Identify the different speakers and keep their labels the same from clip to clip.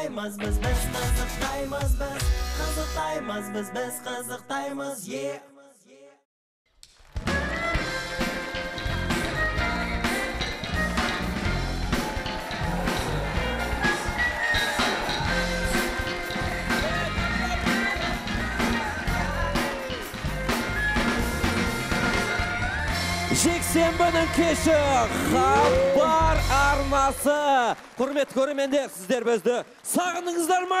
Speaker 1: қызықтаймыз біз біз қызықтаймыз біз. Қызықтаймыз біз біз қызықтаймыз е
Speaker 2: жексенбінің кеші хабар арнасы құрметті көрермендер сіздер бізді сағындыңыздар ма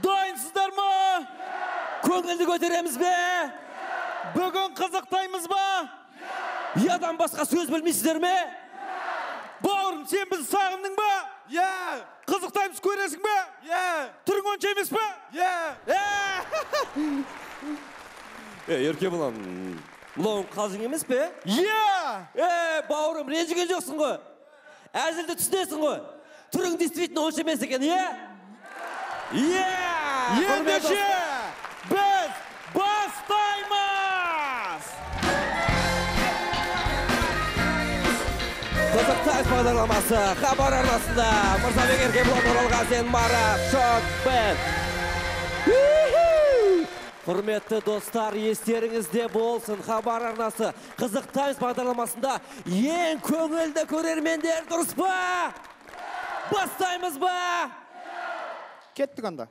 Speaker 2: дайынсыздар ма көңілді көтереміз бе бүгін қызықтаймыз ба ядан басқа сөз білмейсіздер ме бауырым сен бізді сағындың ба иә қызықтаймыз көресің бе иә түрің онша емес па иә е еркебұлан мынауың қалжың емес пе? Иә е бауырым ренжіген жоқсың ғой. Әзілді түсінесің ғой. Түрің действительно онша емес екен иә иә
Speaker 3: ендеше біз бастаймыз!
Speaker 2: Қызықтайыз бағдарламасы хабар арнасында мырзабек еркебұлан оралған сен марат шокпен құрметті достар естеріңізде болсын хабар арнасы қызықтаймыз бағдарламасында ең көңілді көрермендер дұрыс па? Бастаймыз ба?
Speaker 3: Кеттік анда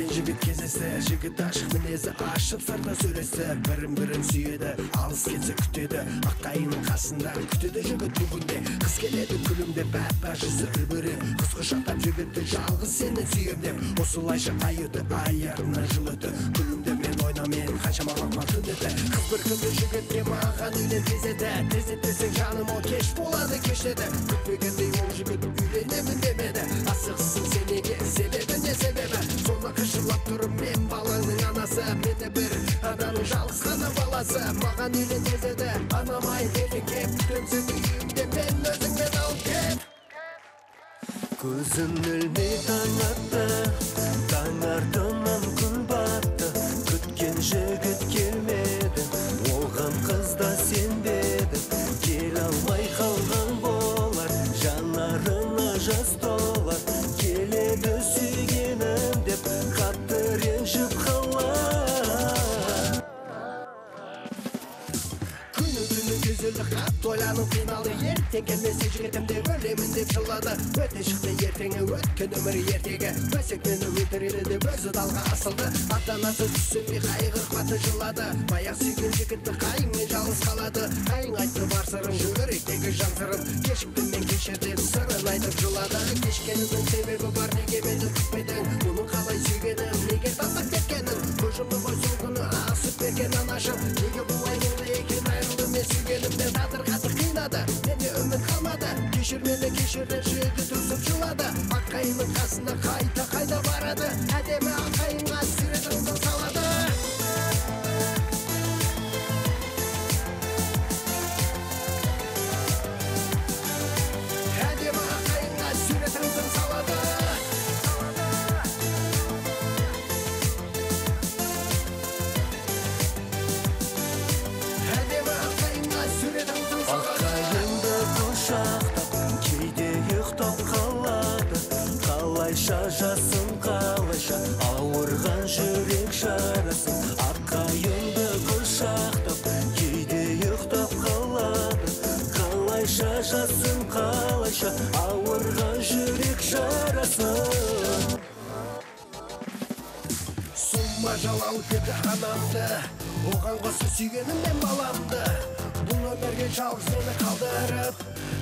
Speaker 4: бен жігіт кездесті жігіт ашық мінезі ашып сыртына сөйлесті бірін бірін сүйеді алыс кетсе күтеді аққайының қасында күтеді жігіт бүгінде қыз келеді күлімдеп аппақ жүзі үлбірі қыз құшақтап жігітті жалғыз сені сүйем деп осылайша ай өті аяғына жыл өті күлімдеп мен ойнаумен қаншама мақпал түн өті қыз бір күні жігітке маған үйлен тез еді тез десең жаным ол кеш болады кеш деді күтпегендей ол жігіт үйленемін демеді асығыссың сен неге себебі не себебі қышырлап тұрып мен балаңның анасы мені бір ананың жалғыз ғана баласы. Маған үйлен деді анам ай ертең кеп сені үйімде мен өзіңмен алып кет көзім ілмей таң атты таң күйзелді қатты ойланып қиналды ертең келмесе жігітім деп өлемін деп жылады өте шықты ертеңі өткен өмірі ертегі өсек мені өлтіреді деп өзі далға асылды ата анасы түсінбей қайғырып қатты жылады баяқ сүйген жігіті қайыңмен жалғыз қалады қайың айтты бар сырын жүректегі жан сырын кешіктім мен кешір деп сырын айтып жылады кешкенімнің себебі бар неге мені күтпедің мұның қалай сүйгенін неге тастап кеткенін көз жұмды ғой сол күні сүт берген анашым неге бұлай болды екен айырылдым мен сүйгенімнен кешір мені кешір деп жігіт үзіп жылады. Аққайыңның қасына қайта қайда барады. Әдемі аққайыңға оған қоса сүйгенім мен баламды бұл өмірге жалғыз мені қалдырып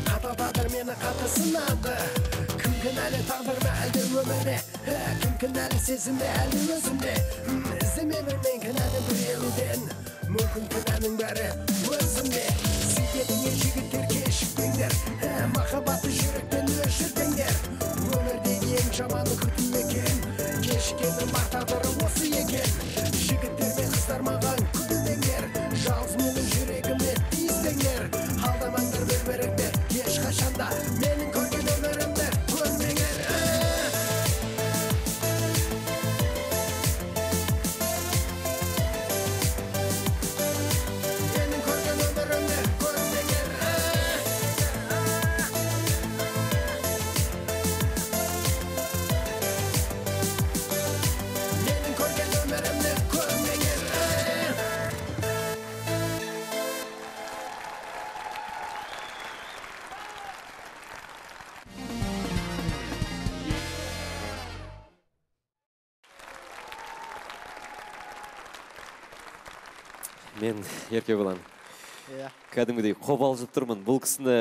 Speaker 4: қатал тағдыр мені қатты сынады. Кім кінәлі тағдыр ма әлде өмірде? Кім кінәлі сезімде әлде өзімде? М, іздеме бір мен кінәні біреуден.
Speaker 5: Мен
Speaker 2: еркебұлан.
Speaker 3: Иә.
Speaker 2: Кәдімгідей қобалжып тұрмын. Бұл кісіні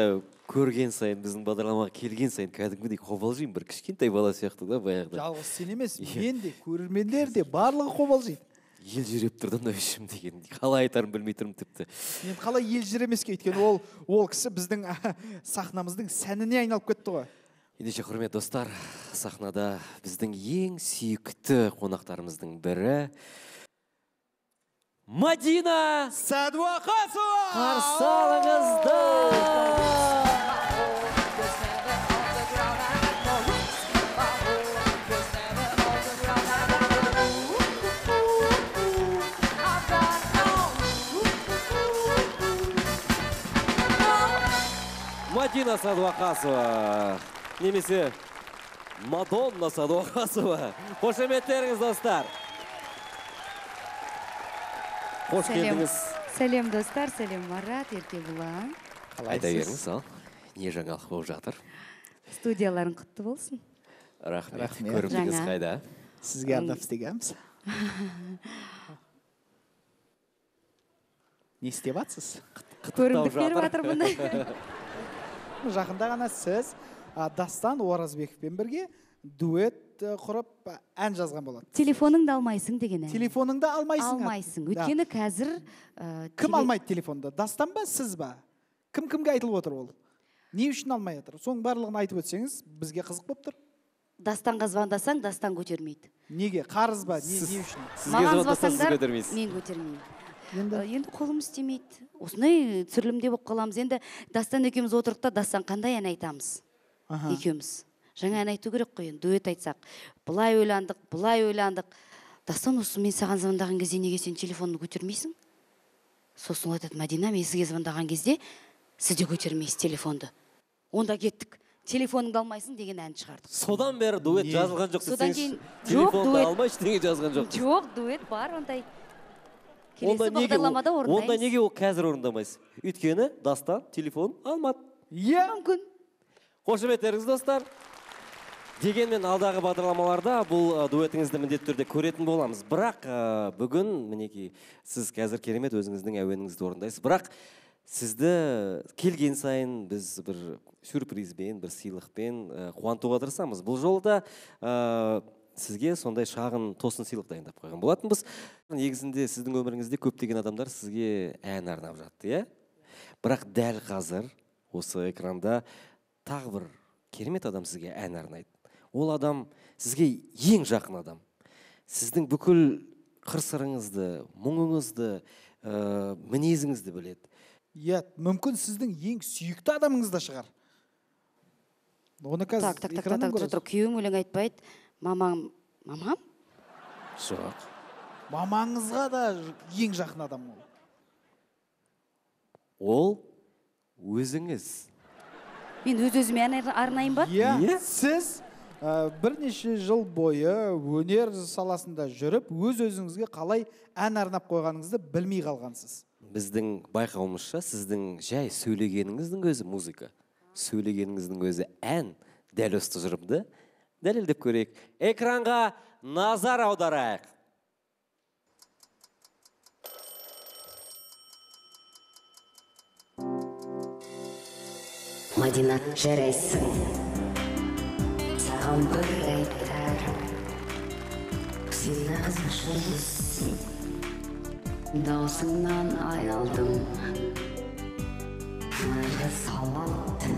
Speaker 2: көрген сайын біздің бағдарламаға келген сайын кәдімгідей қобалжимын. бір кішкентай бала сияқты да баяғыда.
Speaker 3: Жалғыз сен емес
Speaker 2: Иә.
Speaker 3: мен де көрермендер де барлығы қобалжиды.
Speaker 2: Елжіреп тұрды мына ішім деген. Қалай айтарымды білмей тұрмын тіпті.
Speaker 3: Мен қалай елжіремеске өйткені ол ол кісі біздің сахнамыздың сәніне айналып кетті ғой.
Speaker 2: Ендеше құрметті достар сахнада біздің ең сүйікті қонақтарымыздың бірі мадина
Speaker 3: сәдуақасова
Speaker 2: қарсы алыңыздар мадина садуақасова немесе мадонна садуақасова қошеметтеріңіз достар қош
Speaker 6: Сәлем.
Speaker 2: келдіңіз
Speaker 6: сәлем достар сәлем марат еркебұлан
Speaker 2: айта беріңіз ал не жаңалық болып жатыр
Speaker 6: студияларың құтты болсын
Speaker 2: рахмет
Speaker 3: Рахмет.
Speaker 2: көрімдігіңіз қайда
Speaker 3: сізге арнап істегенбіз не істеп жатсыз
Speaker 6: көрімдік беріп
Speaker 2: жатыр.
Speaker 6: жатырмын
Speaker 3: жақында ғана сіз дастан оразбековпен бірге дуэт э, құрып ән жазған болатын
Speaker 6: телефоныңды алмайсың деген ән
Speaker 3: телефоныңды алмайсың
Speaker 6: алмайсың.
Speaker 3: Да.
Speaker 6: өйткені қазір ә,
Speaker 3: кім
Speaker 6: теле-
Speaker 3: алмайды телефонды? Дастан ба сіз ба? Кім кімге айтылып отыр ол? Не үшін алмай жатыр соның барлығын айтып өтсеңіз бізге қызық болып тұр.
Speaker 6: Дастанға звондасаң дастан көтермейді.
Speaker 3: Неге? Қарыз ба? Не,
Speaker 2: Сіз-
Speaker 3: не үшін?
Speaker 2: сізге
Speaker 6: маған
Speaker 2: звондаса сіз
Speaker 6: звондасаңдар
Speaker 2: көтермейсіз.
Speaker 6: мен көтермеймін.
Speaker 3: Енді?
Speaker 6: Ә, енді қолым істемейді. Осындай түсірілімде болып қаламыз. Енді дастан екеуміз отырдық та дастан қандай ән айтамыз? Екеуміз. Жаңа ән айту керек қой енді дуэт айтсақ. Былай ойландық былай ойландық. Дастан осы мен саған звондаған кезде неге сен телефонды көтермейсің? Сосын ол айтады мәдина мен сізге звондаған кезде сіз де көтермейсіз телефонды онда кеттік. Телефоныңды алмайсың деген ән шығардық.
Speaker 2: Содан бері дуэт жазылған жоқ
Speaker 6: Содан кейін- жоқ, дуэт-
Speaker 2: алмай ештеңе жазған жоқ
Speaker 6: жоқ дуэт бар ондай.
Speaker 2: Онда
Speaker 6: келесі
Speaker 2: неге
Speaker 6: бағдарламада
Speaker 2: онда
Speaker 6: орындаймыз.
Speaker 2: неге ол қазір орындамайсыз? Өйткені дастан телефон алмады.
Speaker 3: Иә
Speaker 6: мүмкін.
Speaker 2: Қошеметтеріңіз достар. Дегенмен алдағы бағдарламаларда бұл дуэтіңізді міндетті түрде көретін боламыз. Бірақ бүгін мінекей сіз қазір керемет өзіңіздің әуеніңізді орындайсыз. Бірақ сізді келген сайын біз бір сюрпризбен бір сыйлықпен қуантуға тырысамыз. Бұл жолы да сізге сондай шағын тосын сыйлық дайындап қойған болатынбыз. Негізінде сіздің өміріңізде көптеген адамдар сізге ән арнап жатты иә? Бірақ дәл қазір осы экранда тағы бір керемет адам сізге ән арнайды. Ол адам сізге ең жақын адам. Сіздің бүкіл қыр сырыңызды мұңыңызды ә, мінезіңізді біледі.
Speaker 3: Иә мүмкін сіздің ең сүйікті адамыңыз да шығар. Оны қазір
Speaker 6: так так так так
Speaker 3: көресіз.
Speaker 6: тұр күйеуім өлең айтпайды. Мамам мамам?
Speaker 2: Жоқ.
Speaker 3: Мамаңызға да ең жақын адам ол.
Speaker 2: Ол өзіңіз.
Speaker 6: Мен өз өзіме арнаймын ба?
Speaker 3: Иә
Speaker 2: Иә?
Speaker 3: сіз ә, бірнеше жыл бойы өнер саласында жүріп өз өзіңізге қалай ән арнап қойғаныңызды білмей қалғансыз.
Speaker 2: Біздің байқауымызша сіздің жай сөйлегеніңіздің өзі музыка сөйлегеніңіздің өзі ән дәл осы тұжырымды дәлелдеп көрейік. Экранға назар аударайық.
Speaker 7: Мадина жарайсың. Монголия Айтара Сенің жұлдызсың Даусыңнан аялдым Мәжі салат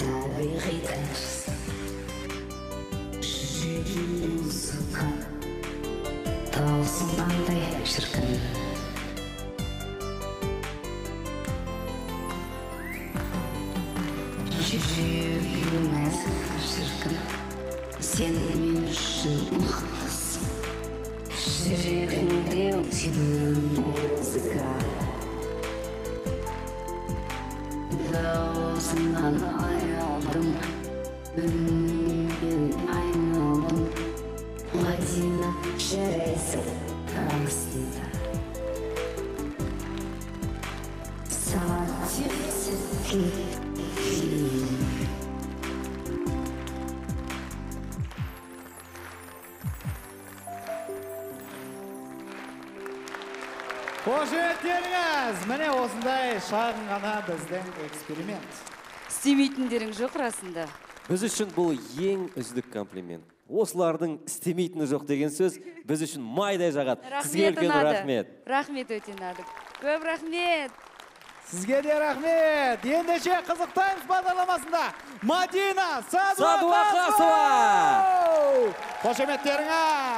Speaker 7: Табиғи шіркін
Speaker 8: шағын ғана біздің эксперимент?
Speaker 6: Істемейтіндерің жоқ расында.
Speaker 2: Біз үшін бұл ең үздік комплимент. Осылардың істемейтіні жоқ деген сөз біз үшін майдай жағады сізге үлкен рахмет.
Speaker 6: Рахмет өте надік көп рахмет.
Speaker 8: Сізге де рахмет. Ендеше қызықтаймыз бағдарламасында. Мадина
Speaker 2: садуақасова!
Speaker 8: Қошеметтеріңіз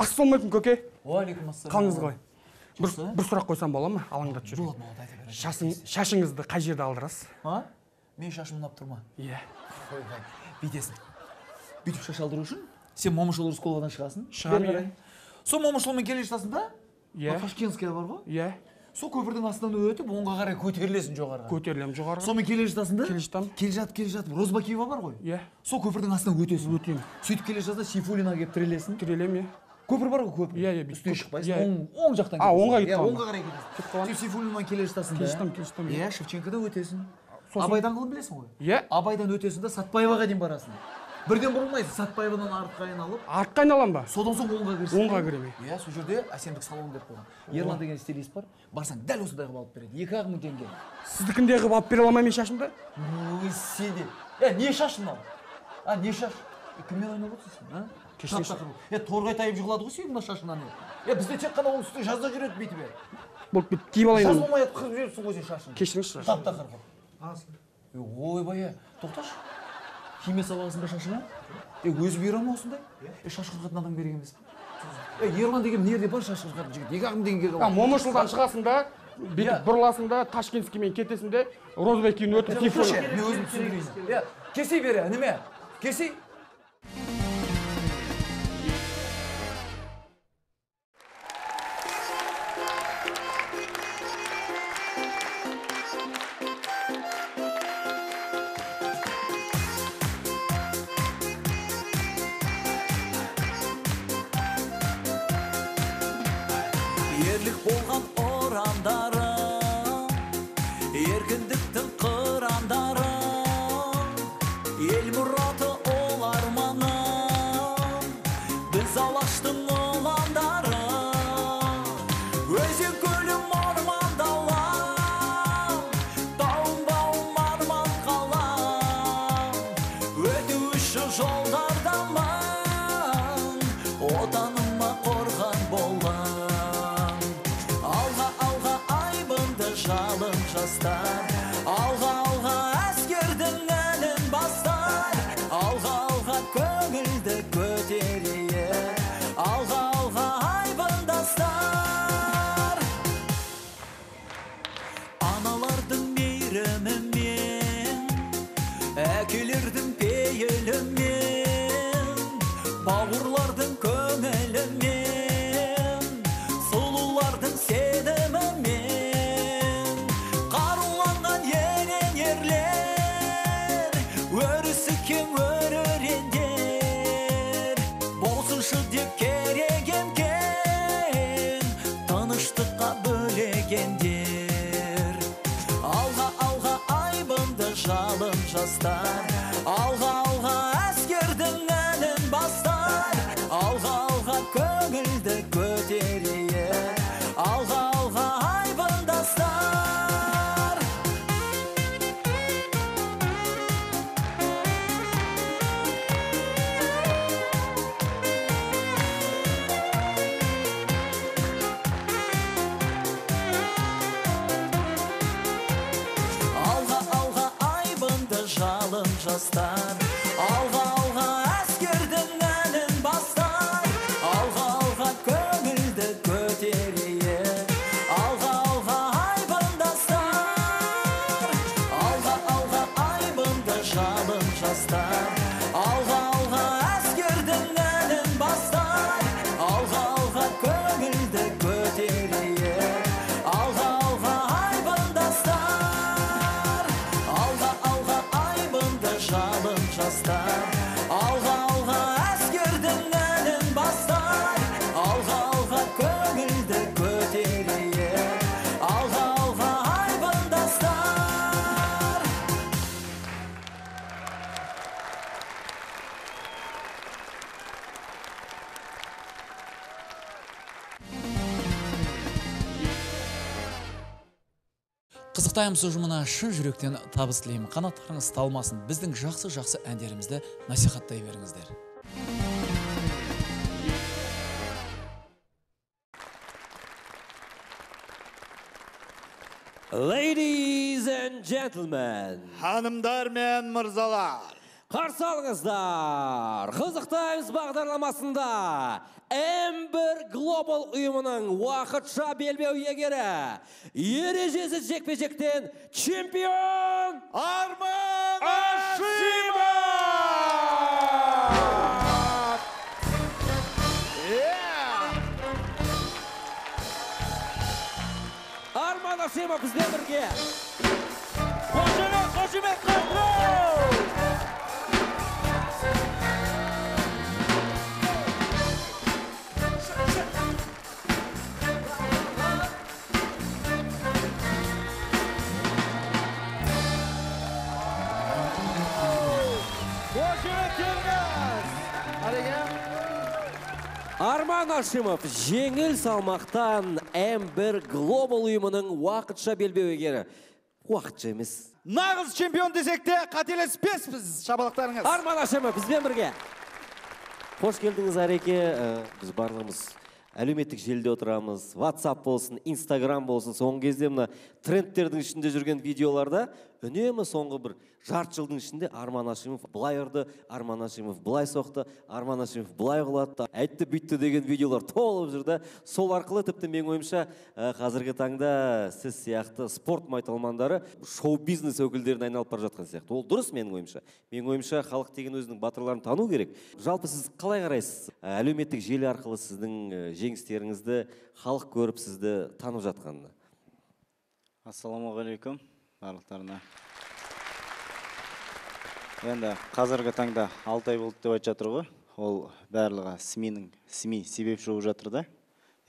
Speaker 9: ассалаумағалейкум көке.
Speaker 10: Уағалейкумассалам
Speaker 9: қалыңыз қалай бір, бір сұрақ қойсам бола ма? Алаңдатып жүр
Speaker 11: болады болады айта бер
Speaker 9: Шашың, шашыңызды қай жерде алдырасыз?
Speaker 11: А? Менің шашым ұнап тұр ма?
Speaker 9: Иә.
Speaker 11: Бүйтесің. Бүйтіп шаш алдыру үшін сен момышұлы рысқұловадан шығасың.
Speaker 9: Шығамын
Speaker 11: иә. сол момышұлымен келе жатасың да?
Speaker 9: Иә.
Speaker 11: Ташкентская бар ғой?
Speaker 9: Иә.
Speaker 11: Сол көпірдің астынан өтіп оңға қарай көтерілесің жоғарыға.
Speaker 9: Көтерілемін жоғарыға.
Speaker 11: Сонымен келе жатасың да?
Speaker 9: Келе жатамын.
Speaker 11: Келе жатып келе жатып. Розбакиева бар ғой?
Speaker 9: Иә.
Speaker 11: Сол көпірдің астынан өтесің.
Speaker 9: Өтемін.
Speaker 11: Сөйтіп келе жатса сейфуллина келіп тірелесің.
Speaker 9: Тірелемін иә
Speaker 11: көпір бар ғой көпір.
Speaker 9: Иә, иә, бүйтіп
Speaker 11: үстіне шықпайсың
Speaker 9: Иә.
Speaker 11: оң оң жақтан
Speaker 9: А,
Speaker 11: кетесің.
Speaker 9: оңға кетіп
Speaker 11: иә
Speaker 9: қаламын.
Speaker 11: оңға қарай кетесің
Speaker 9: Кетіп
Speaker 11: сейфуллиннан келе жатасың
Speaker 9: келе
Speaker 11: да
Speaker 9: жатамын келе жатамын
Speaker 11: иә шевченкодан өтесің.
Speaker 9: Сосын-
Speaker 11: абай даңғылын білесің ғой.
Speaker 9: Иә.
Speaker 11: Абайдан өтесің да сатпаеваға дейін барасың. Бірден бұрылмайсың сатпаевадан артқа айналып.
Speaker 9: Артқа айналамын ба?
Speaker 11: Содан соң оңға кіресің
Speaker 9: оңға кіремін.
Speaker 11: Иә сол жерде әсемдік салоны деп қойған. Ерлан деген стилист бар. Барсаң дәл осындай қылып алып береді. Екі ақ мың теңге.
Speaker 9: Сіздікіндей қылып алып бере аламын мен шашымды?
Speaker 11: Ой сен де. Е не шаш мынау? А не шаш? Кіммен ойнап отырсың а?
Speaker 9: Кешіріңіз.
Speaker 11: Тап-тақыр. е торғай тайып жығылады ғой сенің мына шашыңнан. Е бізде тек қана оңтүстік жазда жүреді бүйтіп е
Speaker 9: болып бүйтіп киіп алайын
Speaker 11: жаз болмай қырып жіберіпсің ғой сен шашыңды.
Speaker 9: Кешіріңізші
Speaker 11: тап тақыр қылып ойбай е тоқташы. Химия ба шашыңа? Е өзі бұйыра ма осындай? Е? Шаш қырқатын адам керек емес па е ерлан деген мына жерде бар шаш қырқатын жігіт? Екі ақ мың теңгеге
Speaker 9: а
Speaker 11: қалады
Speaker 9: момышұлдан шығасың да бүйтіп бұрыласың да ташкентскиймен кетесің де розыбекиін өтіп
Speaker 11: Слушай,
Speaker 9: сейфуллин
Speaker 11: мен өзім түсіндірейін. Иә. Кесей бері неме кесей. odanı таймс ұжымына шын жүректен табыс тілеймін. Қанаттарыңыз талмасын біздің жақсы жақсы әндерімізді насихаттай беріңіздер.
Speaker 12: Ladies and gentlemen,
Speaker 3: ханымдар мен мырзалар.
Speaker 2: Қарсы алыңыздар. Қызықтаймыз бағдарламасында M1 Global ұйымының уақытша белбеу иегері ережесіз жекпе жектен чемпион арман ашимов арман ашимов бізбен бірге қошемет қошемет қошемет Арман Ашимов жеңіл салмақтан М1 Global ұйымының уақытша белбеу иегері. Уақытша емес.
Speaker 3: нағыз чемпион десек те қателеспеспіз шапалақтарыңыз
Speaker 2: Арман Ашимов бізбен бірге. Қош келдіңіз Ареке. Ә, Біз барлығымыз әлеуметтік желіде отырамыз. WhatsApp болсын, Instagram болсын. Соңғы кезде мына трендтердің ішінде жүрген видеоларда үнемі соңғы бір жарты жылдың ішінде Арман Ашимов былай ұрды, Арман Ашимов былай соқты, Арман Ашимов былай құлатты, әйтті бүйтті деген видеолар толып жүрді. Сол арқылы тіпті менің ойымша ә, қазіргі таңда сіз сияқты спорт майталмандары шоу-бизнес өкілдеріне айналып бара жатқан сияқты. Ол дұрыс менің ойымша. Менің ойымша халық деген өзінің батырларын тану керек. Жалпы сіз қалай қарайсыз? Ә, Әлеуметтік желі арқылы сіздің ә, жеңістеріңізді халық көріп сізді танып жатқанына.
Speaker 13: ассалаумағалейкум барлықтарына. Енді қазіргі таңда алты ай болды деп айтып жатыр ғой. Ол барлығы сми-нің сми себепші болып жатыр да.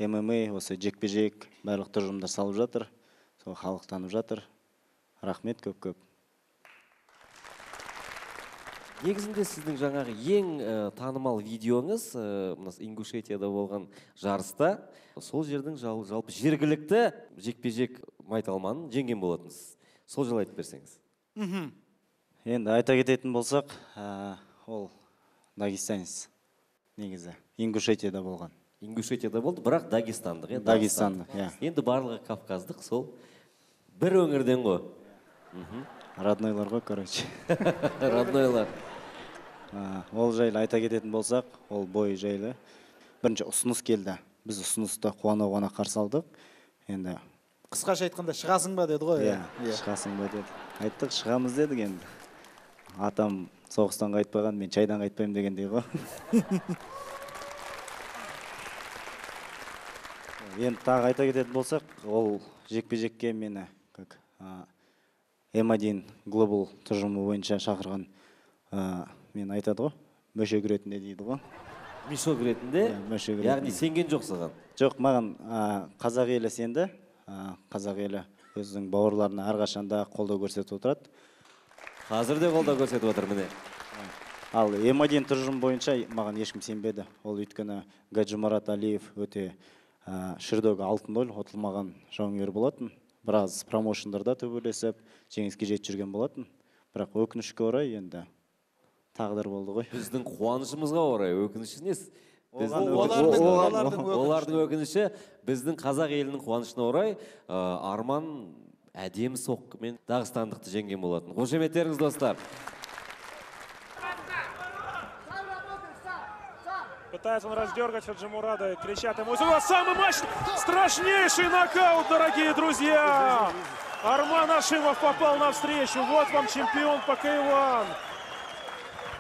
Speaker 13: Мма осы жекпе жек барлық тұжырымдар салып жатыр. Сол халық танып жатыр. Рахмет көп көп.
Speaker 2: Негізінде сіздің жаңағы ең ә, танымал видеоңыз ә, мына ингушетияда болған жарыста. Сол жердің жал, жалпы жергілікті жекпе жек майталманын жеңген болатынсыз. Сол жайлы айтып берсеңіз.
Speaker 3: Мхм.
Speaker 13: Енді айта кететін болсақ ә, ол дагестанец негізі. Ингушетияда болған.
Speaker 2: Ингушетияда болды бірақ дагестандық иә
Speaker 13: Дагестандық, иә.
Speaker 2: енді барлығы кавказдық сол бір өңірден ғой. Мхм.
Speaker 13: Роднойлар ғой короче.
Speaker 2: Роднойлар.
Speaker 13: А, ол жайлы айта кететін болсақ ол бой жайлы бірінші ұсыныс келді. Біз ұсынысты қуана қуана қарсы алдық. Енді
Speaker 3: қысқаша айтқанда шығасың ба? деді ғой.
Speaker 13: Иә шығасың ба? деді. Айттық шығамыз дедік енді. Атам соғыстан қайтпаған мен шайдан қайтпаймын дегендей ғой. Енді тағы айта кететін болсақ ол жекпе жекке мені как м1 глобал тұжырымы бойынша шақырған мен айтады ғой мөшек ретінде дейді ғой.
Speaker 2: Мешок ретінде
Speaker 13: Иә,
Speaker 2: яғни сенген жоқ саған
Speaker 13: жоқ маған қазақ елі сенді. Қазақ елі өзінің бауырларына әрқашанда қолдау көрсетіп отырады.
Speaker 2: Қазір де қолдау көрсетіп отыр міне.
Speaker 13: Ал м1 тұжырым бойынша маған ешкім сенбеді. Ол өйткені гаджимарат алиев өте ә, ширдог алтын дол ұтылмаған жауынгер болатын. Біраз промоушндарда төбелесіп жеңіске жетіп жүрген болатын. Бірақ өкінішке орай енді тағдыр болды ғой.
Speaker 2: Біздің қуанышымызға орай өкініші несі Олардың өкініші. біздің қазақ елінің қуанышына орай ә, арман әдемі соққымен дағыстандықты жеңген болатын қошеметтеріңіз достар
Speaker 14: Пытается он раздергать Хаджимурада, кричат ему. Это самый мощный, страшнейший нокаут, дорогие друзья! Арман Ашимов попал навстречу. Вот вам чемпион по Кайван.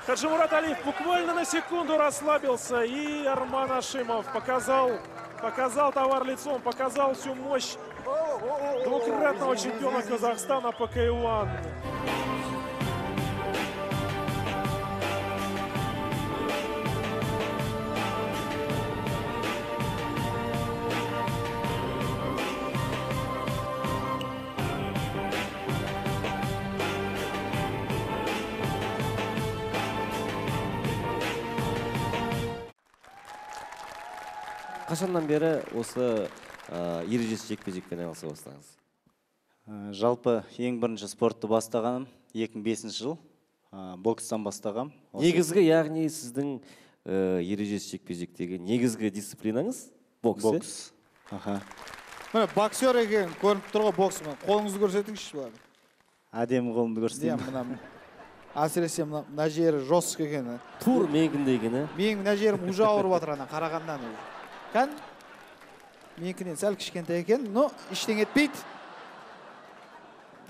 Speaker 14: Хаджимурат Алиев буквально на секунду расслабился. И Арман Ашимов показал, показал товар лицом, показал всю мощь двукратного чемпиона Казахстана по Кайван.
Speaker 2: Қашаннан бері осы ә, ережесіз жекпе жекпен айналыса бастадыңыз
Speaker 13: Ә, жалпы ең бірінші спортты бастағаным 2005 жыл. Ә, бокстан бастағам. Осы-
Speaker 2: негізгі яғни сіздің ә, ережесіз жекпе жектегі негізгі дисциплинаңыз бокс иә?
Speaker 13: бокс. Аха.
Speaker 3: Міне боксер екен көрініп тұр ғой бокс қолыңызды көрсетіңізші былай.
Speaker 13: Әдемі қолымды
Speaker 3: иә
Speaker 13: көрсетейін
Speaker 3: мына. Әсіресе мына мына жері жестко екен
Speaker 2: тур менікіндей екен ә
Speaker 3: менің мына жерім уже ауырып жатыр ана қарағаннан уже. Кән менікінен сәл кішкентай екен но ештеңе етпейді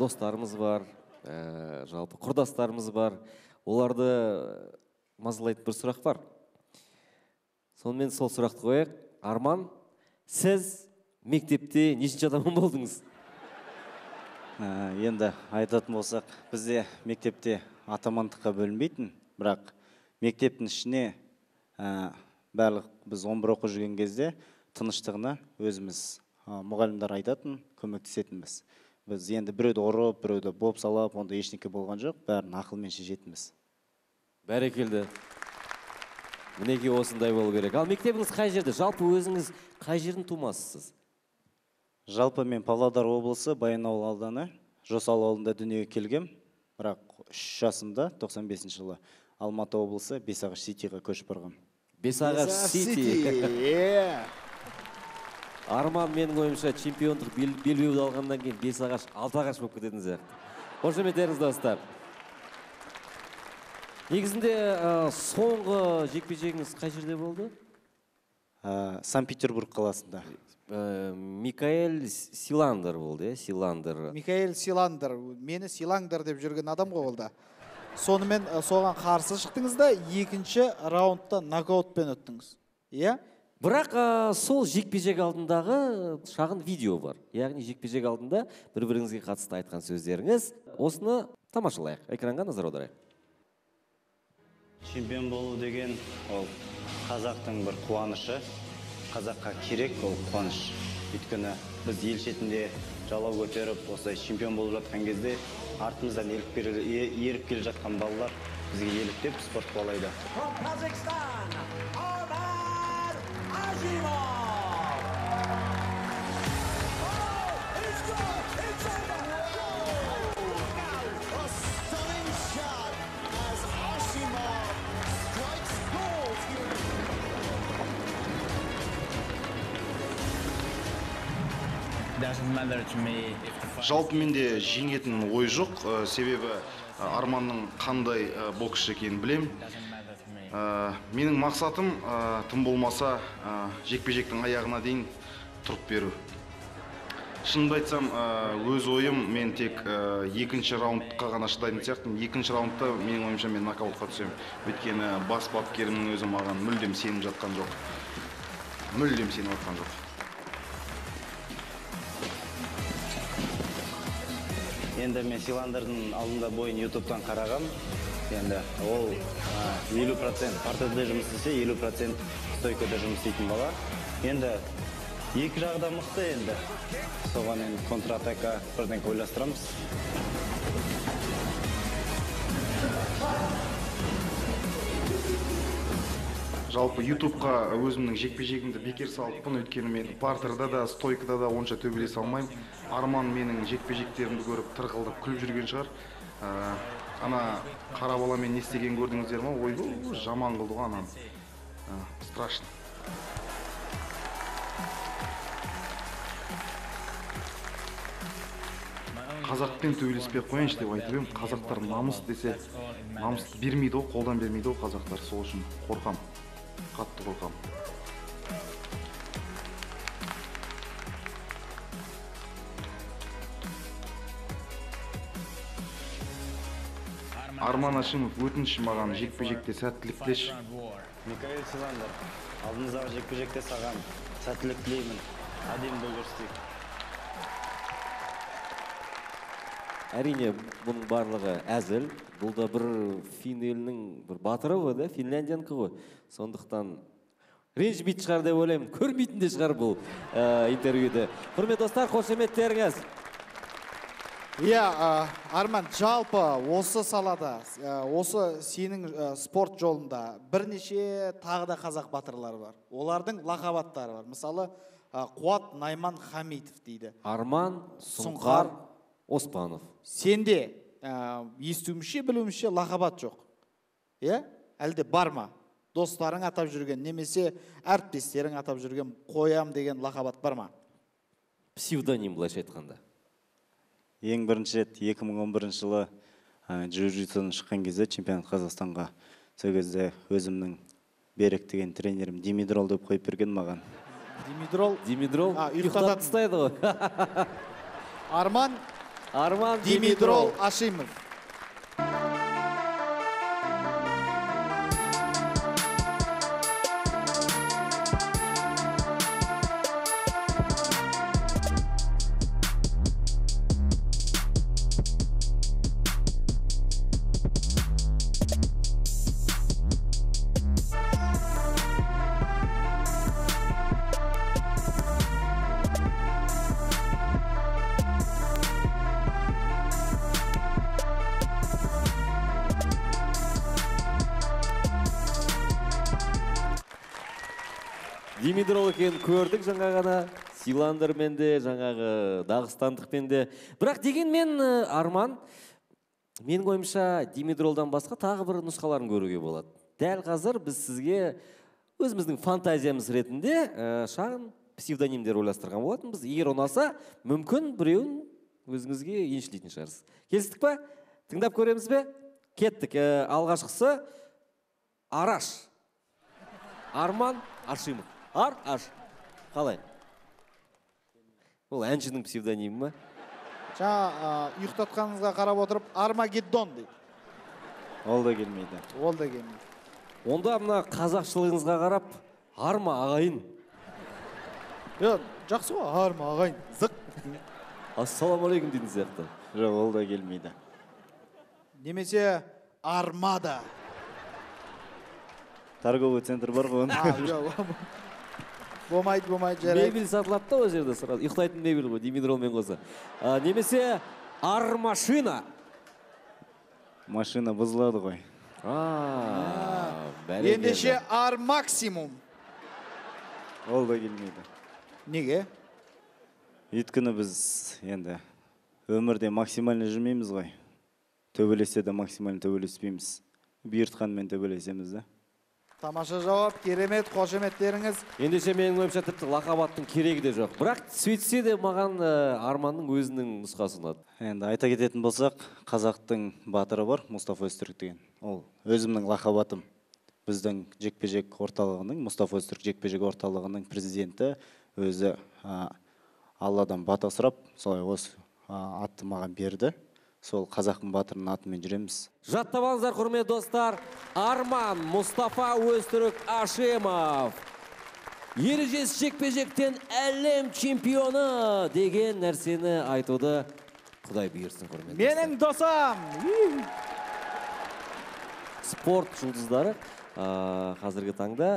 Speaker 2: достарымыз бар ә, жалпы құрдастарымыз бар. Оларды мазалайтын бір сұрақ бар. Сонымен сол сұрақты қояйық. Арман сіз мектепте нешінші адам болдыңыз?
Speaker 13: Ә, енді айтатын болсақ бізде мектепте атамандыққа бөлінбейтін бірақ мектептің ішіне ә, барлық біз 11 оқып жүрген кезде тыныштығына өзіміз ә, мұғалімдер айтатын көмектесетінбіз. Біз енді біреуді ұрып біреуді боп салап ондай ештеңе болған жоқ бәрін ақылмен шешетінбіз.
Speaker 2: Бәрекелді. Мінекей осындай болу керек. Ал мектебіңіз қай жерде? Жалпы өзіңіз қай жердің тумасысыз?
Speaker 13: Жалпы мен павлодар облысы баянауыл ауданы жосалы ауылында дүниеге келгем. Бірақ үш жасымда 95 жылы алматы облысы бесағаш ситиға көшіп барғам.
Speaker 2: Бесағаш сити.
Speaker 3: Иә
Speaker 2: арман менің ойымша чемпиондық бел- белбеуді алғаннан кейін бесағаш алтағаш болып кететін сияқты. Қошеметтеріңіз достар. Негізінде ә, соңғы жекпе жегіңіз қай жерде болды?
Speaker 13: Ә, санкт петербург қаласында.
Speaker 2: Ә, микаэль силандер болды иә силандер.
Speaker 3: Михаил силандер. Мені силаңдар деп жүрген адам ғой ол да. Сонымен ә, соған қарсы шықтыңыз да екінші раундта нокаутпен өттіңіз. Иә?
Speaker 2: Бірақ ә, сол жекпе жек алдындағы шағын видео бар. Яғни жекпе жек алдында бір біріңізге қатысты айтқан сөздеріңіз. Осыны тамашалайық. Экранға назар аударайық.
Speaker 13: Чемпион болу деген ол қазақтың бір қуанышы. Қазаққа керек ол қуаныш. Өйткені біз ел шетінде жалау көтеріп осылай чемпион болып жатқан кезде артымыздан еріп келе, жатқан балалар бізге еліктеп спорт қуалайды.
Speaker 15: Жалпы менде жеңетін ой жоқ. Ә, себебі ә, арманның қандай ә, боксшы екенін білем ә, менің мақсатым ә, тым болмаса ә, жекпе жектің аяғына дейін тұрып беру. Шынымды айтсам өз ойым мен тек екінші раундқа ғана шыдайтын сияқтымын. Екінші раундта менің ойымша мен нокаутқа түсемін. Өйткені бас бапкерімнің өзі маған мүлдем сеніп жатқан жоқ. Мүлдем сеніп жатқан жоқ.
Speaker 13: Енді мен силандардың алдында бойын ютубтан қарағам. Енді ол елу процент партада жұмыс істесе елу процент стойкада жұмыс істейтін бала. Енді екі жағы да мықты енді. Соған енді контратака бірдеңке ойластырамыз.
Speaker 15: Жалпы ютубқа өзімнің жекпе жегімді бекер салыппын өйткені мен партерда да стойкада да онша төбелесе алмаймын. Арман менің жекпе жектерімді көріп тырқылдап күліп жүрген шығар. Ә, ана қара баламен не істегенін көрдіңіздер ма? Ойбай жаман қылды ғой ананы Ә, страшно. Қазақпен төбелеспей ақ қояйыншы деп айтып едім. Қазақтар намыс десе намыс бермейді ғой қолдан бермейді ғой қазақтар. Сол үшін қорқам қатты қорқам. Арман ашимов өтініш маған жекпе жекте сәттілік тілеші
Speaker 13: микаэль силандер алдымыздағы жекпе жекте саған сәттілік тілеймін. Әдемі бой көрсетейік
Speaker 2: әрине бұның барлығы әзіл. Бұл да бір фин елінің бір батыры ғой да финляндиянікі ғой. Сондықтан ренжімейтін шығар деп ойлаймын. Көрмейтін де шығар бұл ә, интервьюді. Құрметті достар қошеметтеріңіз
Speaker 3: иә арман жалпы осы салада осы сенің спорт жолында бірнеше тағы да қазақ батырлары бар. Олардың лақап аттары бар. Мысалы қуат найман хамитов дейді.
Speaker 2: Арман сұңқар оспанов.
Speaker 3: Сенде ә, естуімше білуімше лақап ат жоқ. Иә? Әлде бар ма? Достарың атап жүрген немесе әріптестерің атап жүрген қоям деген лақап ат бар ма?
Speaker 2: Псевдоним былайша айтқанда.
Speaker 13: Ең бірінші рет 2011 жылы джиу джитсудан шыққан кезде чемпионат қазақстанға сол кезде өзімнің берік деген тренерім димидрол деп қойып берген маған.
Speaker 3: Димидрол?
Speaker 2: Димидрол.
Speaker 3: Ұйықтататын.
Speaker 2: тастайды ғой.
Speaker 3: Арман
Speaker 2: арман
Speaker 3: димидрол. Ашимов.
Speaker 2: Димидрол екенін көрдік жаңа ғана. Силандермен де жаңағы дағыстандықпен де. Бірақ дегенмен арман менің ойымша димидролдан басқа тағы бір нұсқаларын көруге болады. Дәл қазір біз сізге өзіміздің фантазиямыз ретінде шағын псевдонимдер ойластырған болатынбыз. Егер ұнаса мүмкін біреуін өзіңізге еншілейтін шығарсыз. Келістік па? Тыңдап көреміз бе? Кеттік. Алғашқысы араш. Арман ашимов ар аш қалай? Ол әншінің псевдонимі ма?
Speaker 3: Жаңа ұйықтатқаныңызға қарап отырып армагеддон дейді.
Speaker 13: Ол да келмейді.
Speaker 3: Ол да келмейді.
Speaker 2: Онда мына қазақшылығыңызға қарап арма ағайын
Speaker 3: жақсы ғой арма ағайын зық
Speaker 2: ассалаумағалейкум дейтін сияқты.
Speaker 13: Жоқ ол да келмейді.
Speaker 3: Немесе армада
Speaker 13: торговый центр бар ғой
Speaker 3: болмайды болмайды жарайды.
Speaker 2: Мебель сатылады да ол жерде сразу. Ұйықтайтын мебель ғой димидролмен қоса. А, немесе армашина
Speaker 13: машина. Бұзылады ғой.
Speaker 2: А
Speaker 3: ендеше ар максимум.
Speaker 13: Ол да келмейді.
Speaker 3: Неге?
Speaker 13: Өйткені біз енді өмірде максимально жүрмейміз ғой. Төбелессе де максимально төбелеспейміз. Бұйыртқанмен төбелесеміз да
Speaker 3: тамаша жауап керемет қошеметтеріңіз.
Speaker 2: Ендеше менің ойымша тіпті лақап аттың керегі де жоқ. Бірақ сөйтсе де маған ә, арманның өзінің нұсқасы ұнады.
Speaker 13: Енді айта кететін болсақ қазақтың батыры бар мұстафа өзтүрік деген. Ол өзімнің лақап атым. Біздің жекпе жек орталығының мұстафа өзтүрік жекпе жек орталығының президенті өзі алладан бата сұрап солай осы а, атты маған берді. Сол қазақтың батырының атымен жүреміз.
Speaker 2: Жаттап алыңыздар құрметті достар. Арман мұстафа өзтүрік ашимов. Ережесіз жекпе жектен әлем чемпионы деген нәрсені айтуды құдай бұйырсын құрметті
Speaker 3: менің досым!
Speaker 2: Спорт жұлдыздары а, қазіргі таңда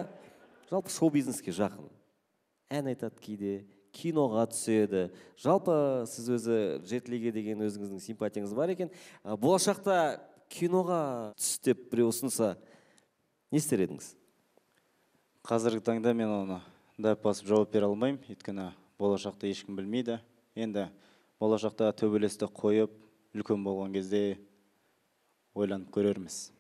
Speaker 2: жалпы шоу бизнеске жақын. Ән айтады кейде киноға түседі. Жалпы сіз өзі жетілеге деген өзіңіздің симпатияңыз бар екен. Болашақта киноға түс деп біреу ұсынса не істер едіңіз?
Speaker 13: Қазіргі таңда мен оны дәп басып жауап бере алмаймын. Өйткені болашақта ешкім білмейді. Енді болашақта төбелесті қойып үлкен болған кезде ойланып көрерміз.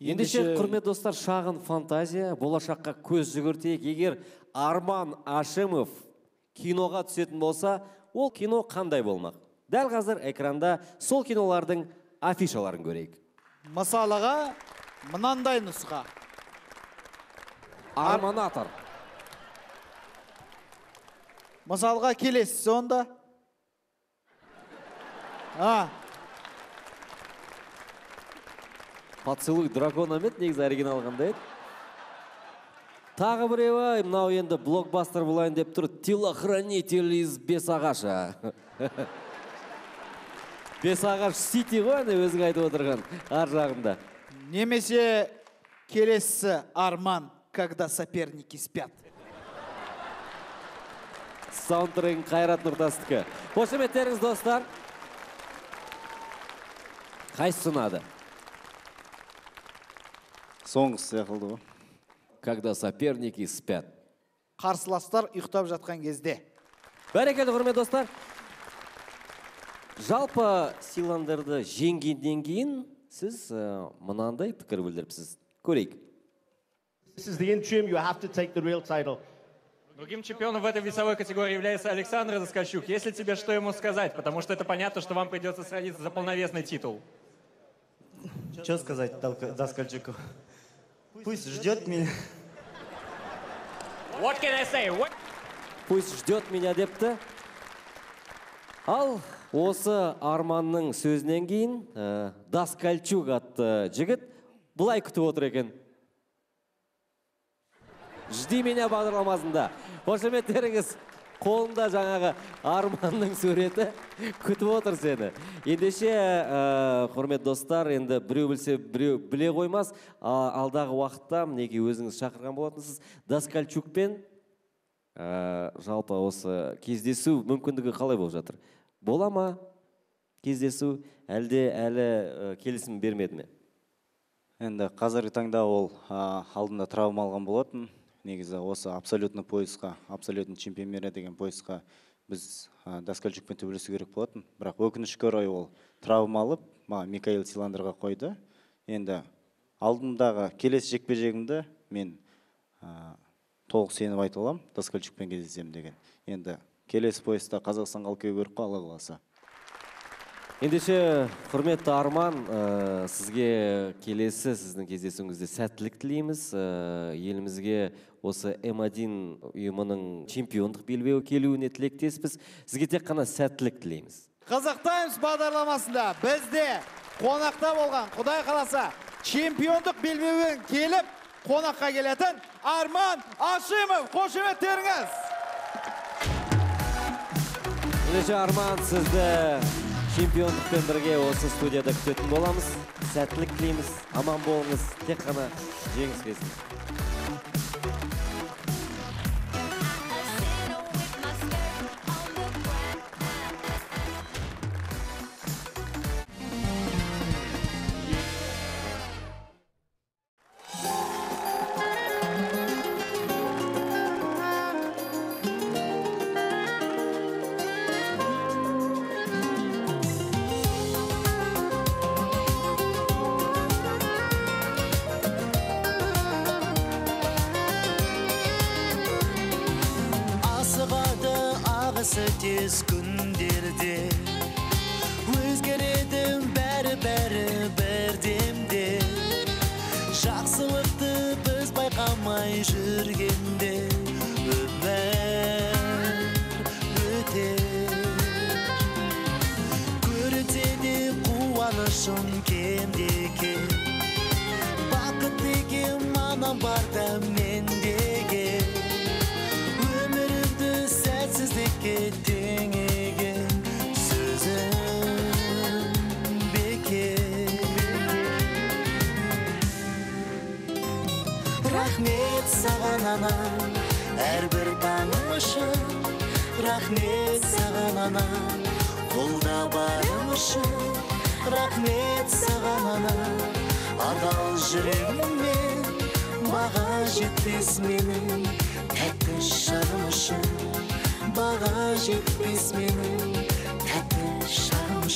Speaker 2: Ендеше құрметті достар шағын фантазия. Болашаққа көз жүгіртейік. Егер арман ашимов киноға түсетін болса ол кино қандай болмақ? Дәл қазір экранда сол кинолардың афишаларын көрейік.
Speaker 3: Мысалыға мынандай нұсқа.
Speaker 2: Арманатор.
Speaker 3: Мысалға келесіз онда? А.
Speaker 2: Поцелуй дракона ма еді негізі оригинал қандай еді? Тағы біреуі мынау енді блокбастер болайын деп тұр. Телохранитель из бесағаша. Бесағаш сити ғой ана өзің айтып отырған ар жағында.
Speaker 3: Немесе келесісі арман когда соперники спят.
Speaker 2: Саундтрегін қайрат нұртастікі. Қошеметтеріңіз достар. Қайсысы ұнады
Speaker 13: соңғысы сияқты ғой.
Speaker 2: когда соперники спят
Speaker 3: қарсыластар ұйықтап жатқан кезде
Speaker 2: бәрекелді құрметті достар жалпы силандерді жеңгеннен кейін сіз ә, мынандай пікір білдіріпсіз көрейік
Speaker 16: This is the interim. You have to take the real title.
Speaker 17: Другим чемпионом в этой весовой категории является Александр Заскочук. Есть ли тебе что ему сказать? Потому что это понятно, что вам придется сразиться за полновесный титул.
Speaker 18: Что сказать Далка- Даскальчику? Пусть ждет меня.
Speaker 17: What can I say? What?
Speaker 2: пусть ждет меня депті ал осы арманның сөзінен кейін ә, даскальчук атты жігіт былай күтіп отыр екен жди меня бағдарламасында қошеметтеріңіз қолында жаңағы арманның суреті күтіп отыр сені. Ендеше ә, құрметті достар енді біреу білсе біреу біле қоймас. Алдағы уақытта мінекей өзіңіз шақырған болатынсыз. Даскальчукпен ә, жалпы осы кездесу мүмкіндігі қалай болып жатыр? Бола ма кездесу? Әлде әлі ә, келісім бермеді ме?
Speaker 13: Енді қазіргі таңда ол а, алдында травма алған болатын. Негізі осы абсолютный поясқа абсолютный чемпионера деген поясқа біз а, даскальчукпен төбелесу керек болатын. Бірақ өкінішке орай ол травма алып маған микаэл силандерға қойды. Енді алдымдағы келесі жекпе жегімді мен а, толық сеніп айта аламын даскальчукпен кездесемін деген. Енді келесі пояста қазақстанға алып келу керек қой алла қаласа.
Speaker 2: Ендеше құрметті арман ә, сізге келесі сіздің кездесуіңізде сәттілік тілейміз. Ә, елімізге осы м1 ұйымының чемпиондық белбеуі келуіне тілектеспіз. Сізге тек қана сәттілік тілейміз.
Speaker 3: Қызық Таймс бағдарламасында бізде қонақта болған құдай қаласа чемпиондық белбеумен келіп қонаққа келетін Арман Ашимов. Қошеметтеріңіз
Speaker 2: ендеше арман сізді чемпиондықпен бірге осы студияда күтетін боламыз. Сәттілік тілейміз аман болыңыз. Тек қана жеңіс келсін
Speaker 1: баға жетпес менің тәтті шағым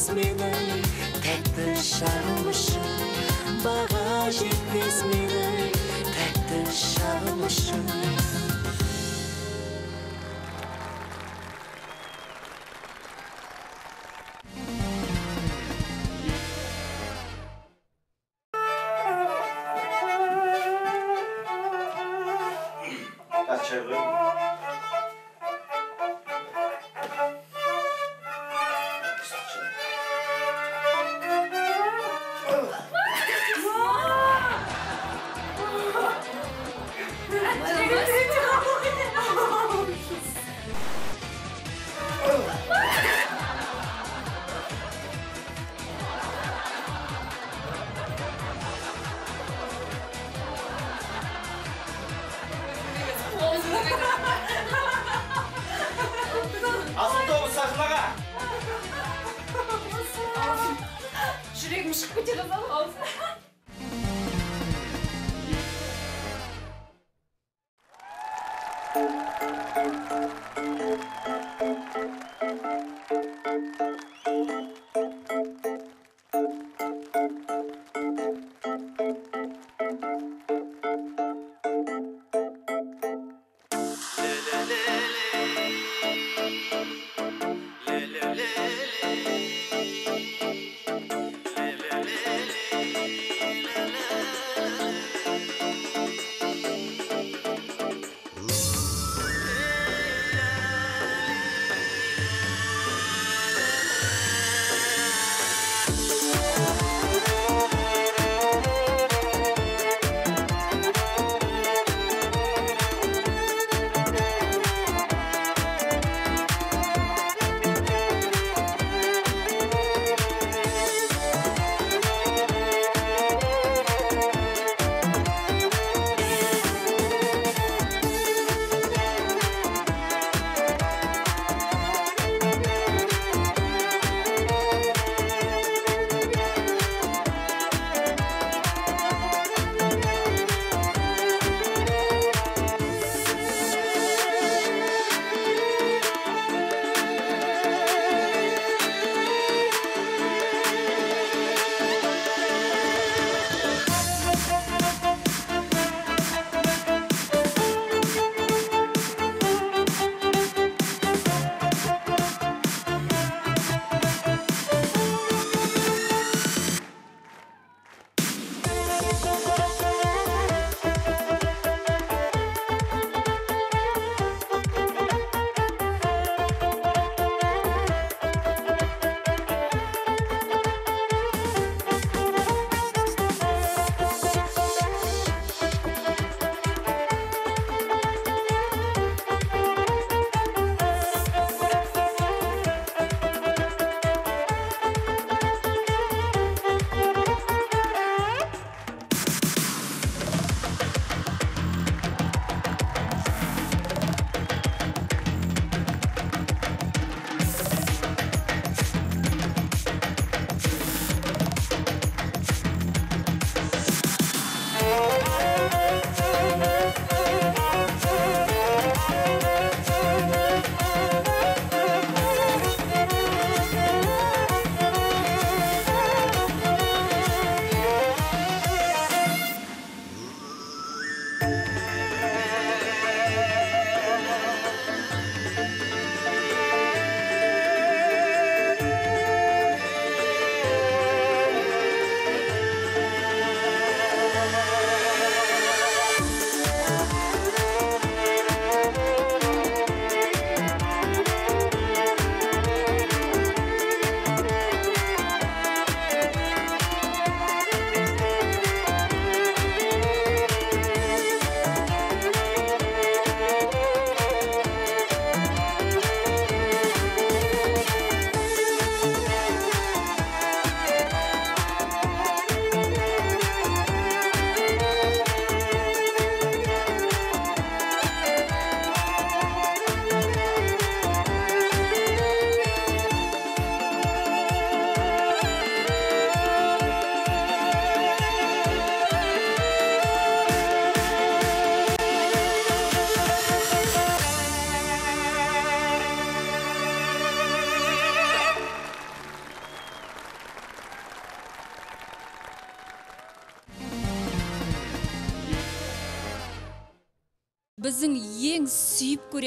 Speaker 1: жетпес менің тәтті шағым үшін баға жетпес менің тәтті шағым үшін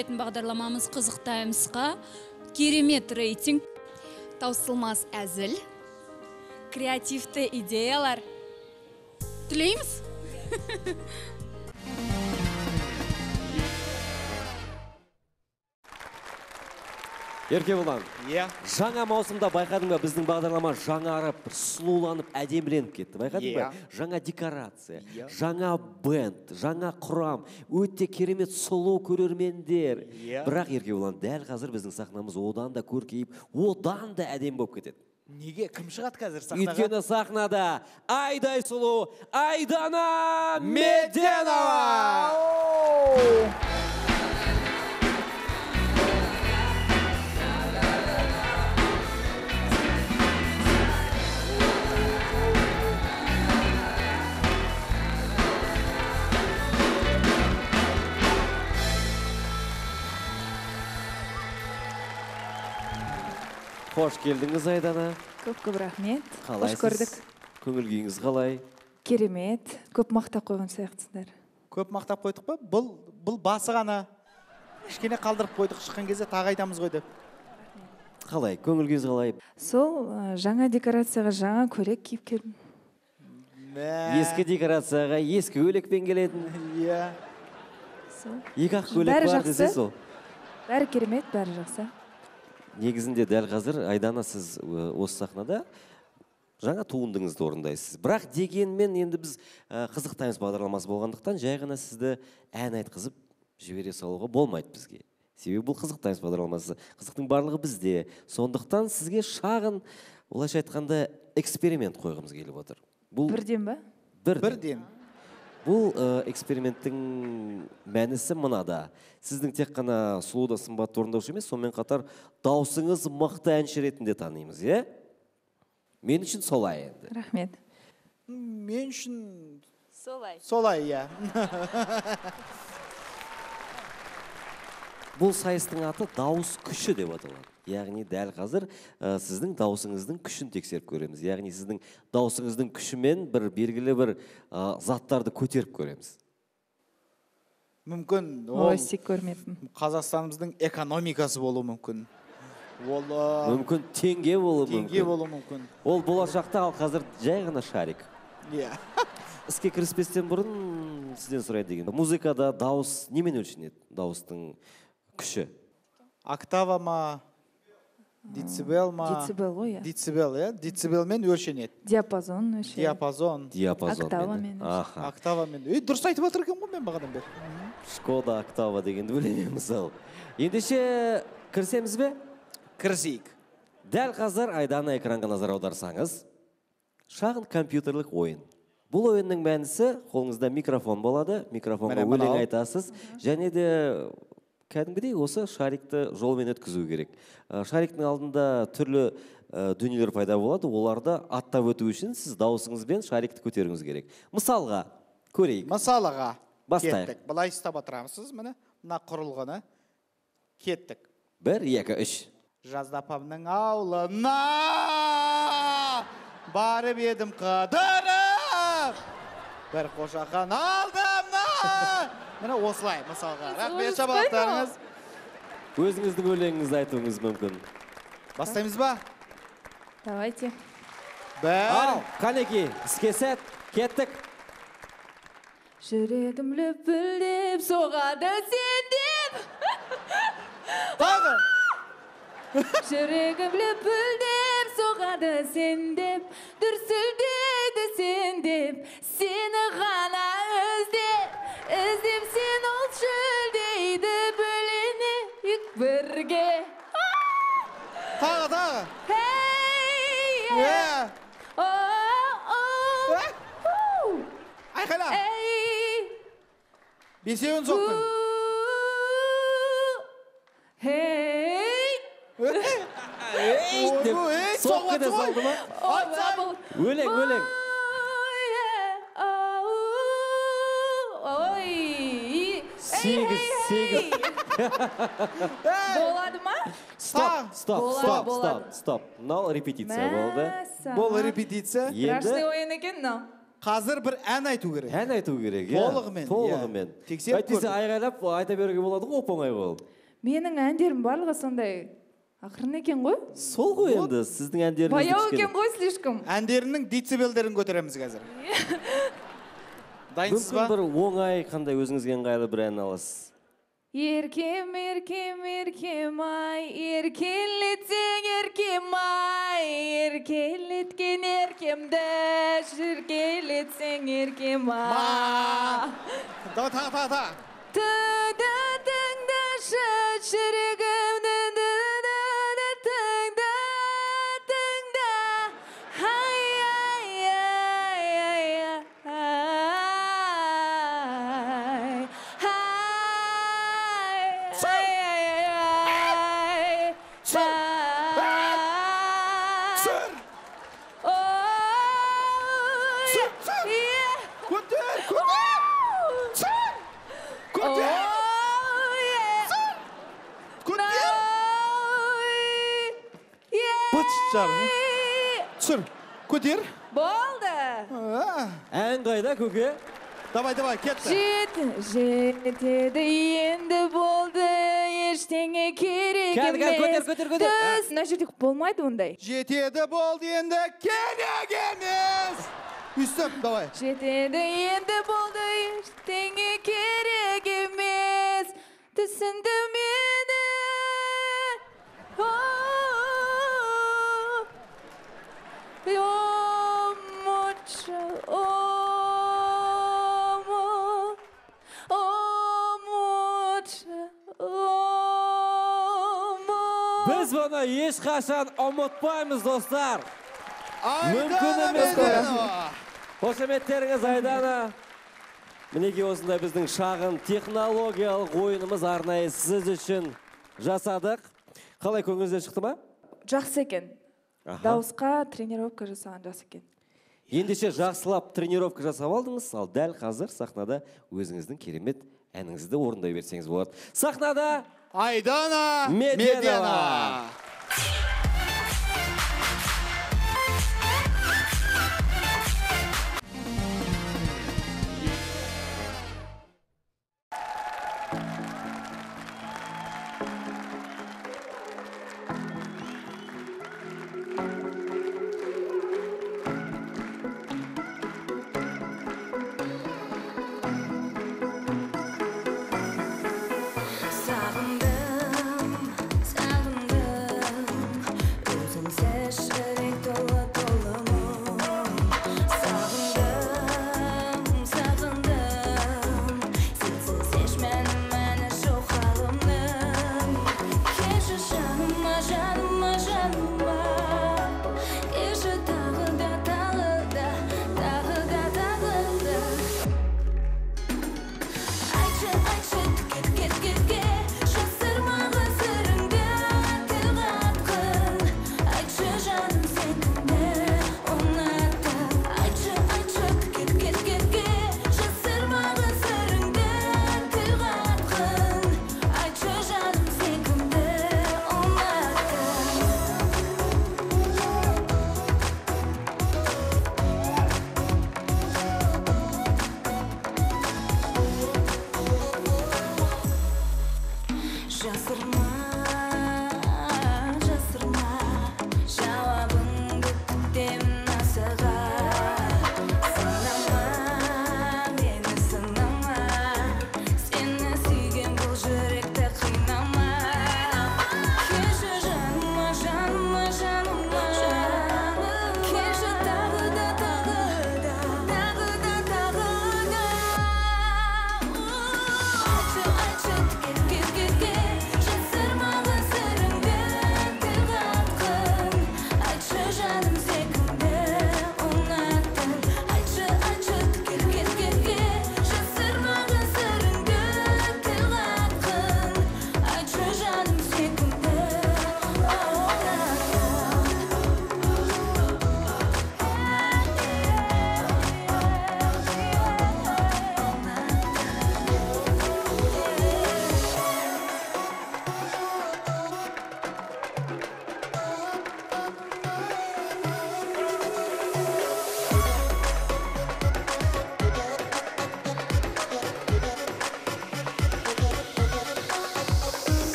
Speaker 19: сүйіп көретін бағдарламамыз қызық таймсқа керемет рейтинг.
Speaker 20: Таусылмас әзіл. Креативті идеялар. Тілейміз?
Speaker 2: Еркебұлан
Speaker 3: иә
Speaker 2: жаңа маусымда байқадың ба? Біздің бағдарлама жаңарып сұлуланып әдеміленіп кетті. Байқадың ба? Жаңа декорация жаңа бенд жаңа құрам өте керемет сұлу көрермендер. Бірақ еркебұлан дәл қазір біздің сахнамыз одан да көркейіп одан да әдемі болып кетеді.
Speaker 3: Неге? Кім шығады қазір сахнаға?
Speaker 2: Өйткені сахнада айдай сұлу айдана меденова! Қош келдіңіз айдана.
Speaker 21: Көп көп рахмет. Қош көрдік.
Speaker 2: Көңіл күйіңіз қалай?
Speaker 21: Керемет. Көп мақтап қойған сияқтысыздар.
Speaker 3: Көп мақтап қойдық па? Бұл бұл басы ғана. Кішкене қалдырып қойдық. Шыққан кезде тағы айтамыз ғой деп.
Speaker 2: Қалай? Көңіл күйіңіз қалай?
Speaker 21: Сол жаңа декорацияға жаңа көйлек киіп келдім.
Speaker 2: Ескі декорацияға ескі көйлекпен келетін.
Speaker 3: Иә.
Speaker 21: Сол.
Speaker 2: Екі ақ көйлек
Speaker 21: Бәрі
Speaker 2: бар
Speaker 21: жақсы.
Speaker 2: десе сол.
Speaker 21: Бәрі керемет бәрі жақсы.
Speaker 2: Негізінде дәл қазір айдана сіз ö, осы сахнада жаңа туындыңызды орындайсыз. Бірақ дегенмен енді біз ә, қызық таймс бағдарламасы болғандықтан жай ғана сізді ән айтқызып жібере салуға болмайды бізге. Себебі бұл қызық таймс бағдарламасы. Қызықтың барлығы бізде. Сондықтан сізге шағын олайша айтқанда эксперимент қойғымыз келіп отыр. Бұл
Speaker 21: бірден ба?
Speaker 2: Бірден,
Speaker 3: бірден.
Speaker 2: Бұл ә, эксперименттің мәнісі мынада. Сіздің тек қана сұлу да сымбатты орындаушы емес сонымен қатар даусыңыз мықты әнші ретінде танимыз иә? Мен үшін солай енді.
Speaker 21: Рахмет.
Speaker 3: Мен үшін
Speaker 21: солай.
Speaker 3: солай иә.
Speaker 2: бұл сайыстың аты дауыс күші деп аталады. Яғни дәл қазір ә, сіздің даусыңыздың күшін тексеріп көреміз. Яғни сіздің даусыңыздың күшімен бір белгілі бір ә, заттарды көтеріп көреміз.
Speaker 3: Мүмкін ол
Speaker 21: көрмеппін.
Speaker 3: Қазақстанымыздың экономикасы болуы мүмкін. Ол ы,
Speaker 2: мүмкін теңге болуы мүмкін.
Speaker 3: теңге болуы мүмкін.
Speaker 2: Ол болашақта ал қазір жай ғана шарик.
Speaker 3: Иә.
Speaker 2: Іске кіріспестен бұрын сізден сұрайын деген музыкада дауыс немен өлшенеді? Дауыстың күші
Speaker 3: октава ма децибел ма?
Speaker 21: Децибел ғой, иә.
Speaker 3: децибел иә децибелмен өлшенеді
Speaker 21: диапазон вообще.
Speaker 3: Диапазон.
Speaker 2: Диапазон
Speaker 21: Октавамен.
Speaker 2: аха.
Speaker 3: Октавамен. Ей дұрыс айтып жатыр екен ғой мен бағанадан бері.
Speaker 2: Шкода октава дегенді білемін мысалы ендеше кірісеміз бе?
Speaker 3: Кірісейік.
Speaker 2: Дәл қазір айдана экранға назар аударсаңыз шағын компьютерлік ойын. Бұл ойынның мәнісі қолыңызда микрофон болады микрофонға өлең айтасыз және де кәдімгідей осы шарикті жолмен өткізу керек. Ә, шариктің алдында түрлі ә, дүниелер пайда болады оларды аттап өту үшін сіз дауысыңызбен шарикті көтеруіңіз керек. Мысалға көрейік.
Speaker 3: Мысалыға
Speaker 2: Бастайық.
Speaker 3: кеттік. Былай ұстап отырамыз міне мына құрылғыны кеттік.
Speaker 2: Бір екі үш.
Speaker 3: Жазда апамның аулына барып едім қыдырып. Бір қошақан алдым міне осылай мысалға. Рахмет шапалақтарыңыз
Speaker 2: өзіңіздің өлеңіңізді айтуыңыз мүмкін.
Speaker 3: Бастаймыз ба?
Speaker 21: Давайте.
Speaker 2: Ал қанекей іске сәт кеттік.
Speaker 21: Жүрегім лүпілдеп соғады сен деп.
Speaker 3: Тағы.
Speaker 21: Жүрегім лүпілдеп соғады сен деп. Дүрсілдейді сен деп. Сені ғана
Speaker 2: салды ма өлең өлең
Speaker 21: Ой.
Speaker 2: сегіз сегіз
Speaker 21: Болады ма?
Speaker 2: стоп стоп стоп стоп стоп мынау репетиция болды
Speaker 3: бұл репетиция
Speaker 2: енді
Speaker 21: Страшный ойын екен мынау
Speaker 3: қазір бір ән айту керек.
Speaker 2: Ән айту керек иә.
Speaker 3: Толығымен, иә.
Speaker 2: толығымен.
Speaker 3: Тексеріп
Speaker 2: әйтпесе
Speaker 3: көрдік.
Speaker 2: айғайлап айта беруге болады ғой оп оңай ол
Speaker 21: менің әндерім барлығы сондай ақырын екен ғой.
Speaker 2: Сол ғой енді сіздің әндеріңіз
Speaker 21: баяу екен ғой слишком.
Speaker 3: Әндерінің децибелдерін көтереміз қазір. Дайынсыз ба?
Speaker 2: Мүмкін бір оңай қандай өзіңізге ыңғайлы бір ән аласыз?
Speaker 21: Еркем еркем еркем ай еркелетсең еркем ай еркелеткен еркемді еркелетсең еркем ай
Speaker 3: тағы тағы тағы
Speaker 21: тыңда тыңдашы
Speaker 3: түсір. Көтер.
Speaker 21: Болды.
Speaker 2: Ән қайда көке?
Speaker 3: Давай давай кетті.
Speaker 21: Жет, жетеді енді болды ештеңе керек емес.
Speaker 2: көтер, көтер, көтер.
Speaker 21: Түс, мына жерде болмайды ондай.
Speaker 3: Жетеді болды енді керек емес. Өйстіп давай.
Speaker 21: Жетеді енді болды ештеңе керек емес. Түсінді мені. Омоча, омо.
Speaker 2: біз бұны ешқашан ұмытпаймыз достар. Мүмкін
Speaker 3: Айдана
Speaker 2: емес қошеметтеріңіз айдана. Мінекей осындай біздің шағын технологиялық ойынымыз арнайы сіз үшін жасадық. Қалай көңіліңізден шықты ма?
Speaker 21: Жақсы екен.
Speaker 2: Аха.
Speaker 21: дауысқа тренировка жасаған жақсы екен.
Speaker 2: Ендеше жақсылап тренировка жасап алдыңыз ал дәл қазір сахнада өзіңіздің керемет әніңізді орындай берсеңіз болады. Сахнада
Speaker 3: айдана
Speaker 2: меденова
Speaker 8: Sağındım,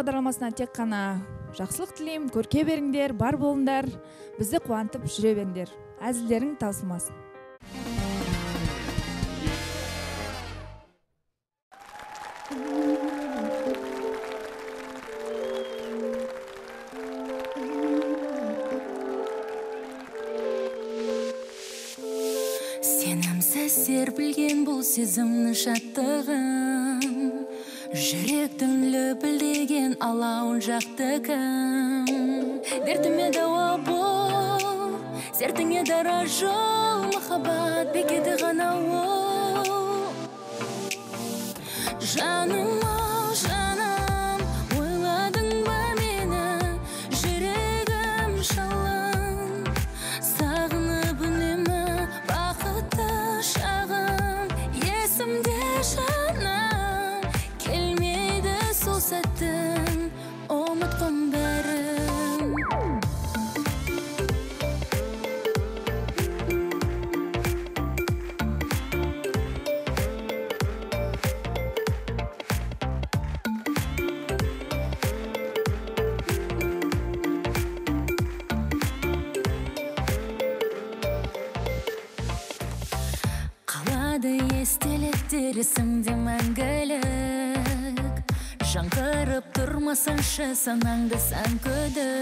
Speaker 21: бағдарламасына тек қана жақсылық тілеймін. Көрке беріңдер бар болыңдар. Бізді қуантып жүре беріңдер. Әзілдерің таусылмасын
Speaker 8: сенімсіз серпілген бұл сезімнің шаттығын алауын жақты кім дертіме дауа бол сертіңе дара жол махаббат бекеті ғана ол. Жаным ау жаным ойладың ба мені? Жүрегім шалын сағынып үнемі бақытты шағым. Есімде жаным келмейді сол сәттің sanang dasan ku de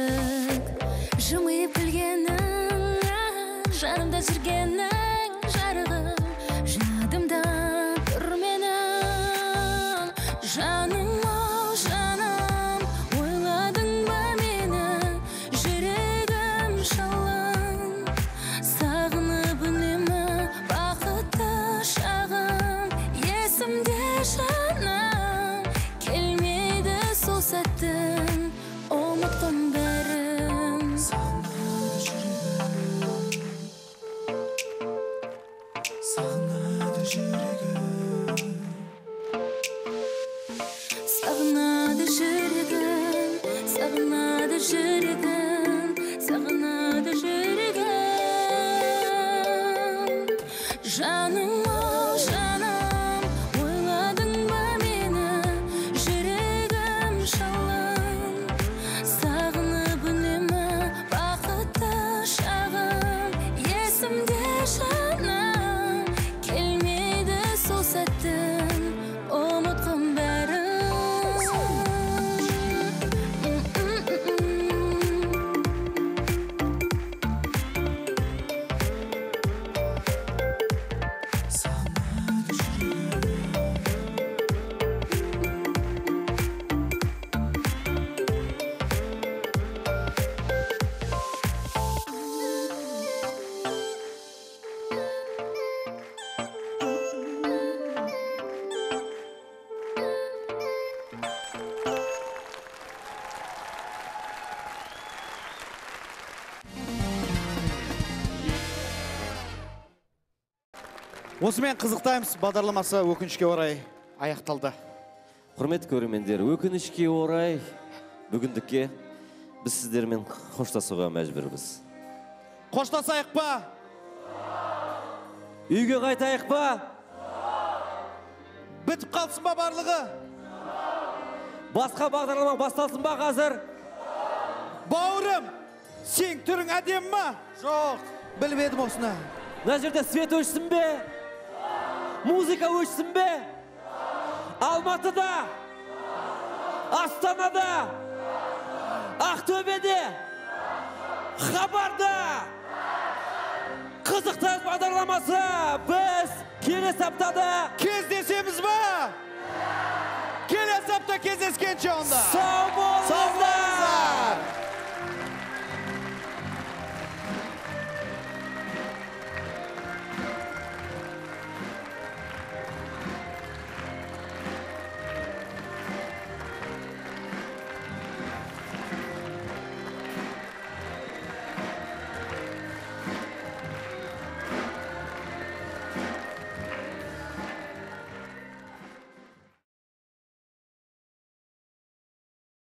Speaker 3: осымен қызықтаймыз. Бағдарламасы өкінішке орай аяқталды.
Speaker 2: Құрметті көрермендер өкінішке орай бүгіндікке біз сіздермен қоштасуға мәжбүрміз
Speaker 3: қоштасайық па?
Speaker 2: Үйге қайтайық па?
Speaker 3: Бітіп қалсын ба барлығы?
Speaker 2: Басқа бағдарлама басталсын ба қазір?
Speaker 3: Бауырым сен түрің әдемі ма? Жоқ. Білмедім осыны.
Speaker 2: Мына жерде свет өшсін бе? Музыка өшсін бе? Алматыда. Астанада. Ақтөбеде. Хабарда. Қызықтар бағдарламасы біз келесі аптада
Speaker 3: кездесеміз ба? Келесі апта кездескенше онда
Speaker 2: сау болыңыздар.